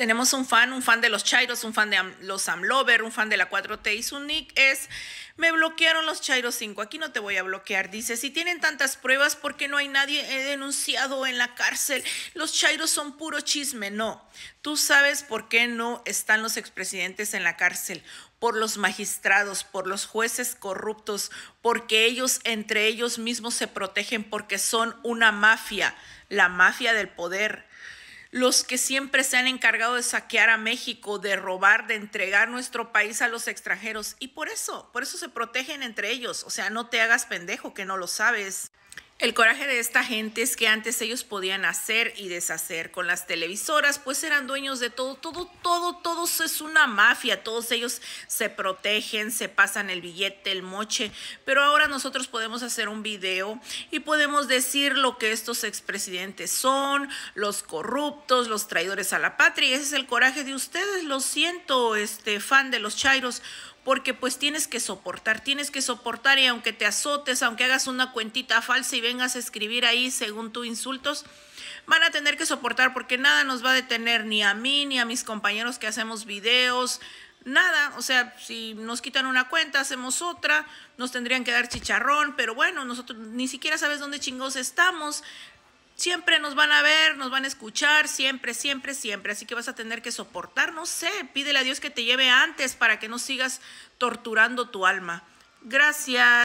Tenemos un fan, un fan de los Chairos, un fan de los Amlover, un fan de la 4T y su nick es me bloquearon los Chairos 5. Aquí no te voy a bloquear. Dice, si tienen tantas pruebas, ¿por qué no hay nadie denunciado en la cárcel? Los Chairos son puro chisme. No, tú sabes por qué no están los expresidentes en la cárcel. Por los magistrados, por los jueces corruptos, porque ellos entre ellos mismos se protegen porque son una mafia, la mafia del poder los que siempre se han encargado de saquear a México, de robar, de entregar nuestro país a los extranjeros. Y por eso, por eso se protegen entre ellos. O sea, no te hagas pendejo que no lo sabes. El coraje de esta gente es que antes ellos podían hacer y deshacer con las televisoras, pues eran dueños de todo, todo, todo, todos es una mafia, todos ellos se protegen, se pasan el billete, el moche, pero ahora nosotros podemos hacer un video y podemos decir lo que estos expresidentes son, los corruptos, los traidores a la patria, ese es el coraje de ustedes, lo siento, este fan de los chairos porque pues tienes que soportar, tienes que soportar y aunque te azotes, aunque hagas una cuentita falsa y vengas a escribir ahí según tus insultos, van a tener que soportar porque nada nos va a detener ni a mí ni a mis compañeros que hacemos videos, nada, o sea, si nos quitan una cuenta, hacemos otra, nos tendrían que dar chicharrón, pero bueno, nosotros ni siquiera sabes dónde chingos estamos, siempre nos van a ver, nos van a escuchar, siempre, siempre, siempre. Así que vas a tener que soportar, no sé, pídele a Dios que te lleve antes para que no sigas torturando tu alma. Gracias.